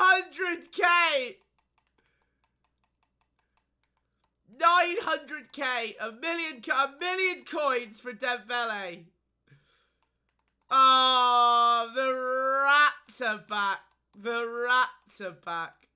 900k! 900k! A million, a million coins for Dembele! Oh, ah, the rats are back. The rats are back.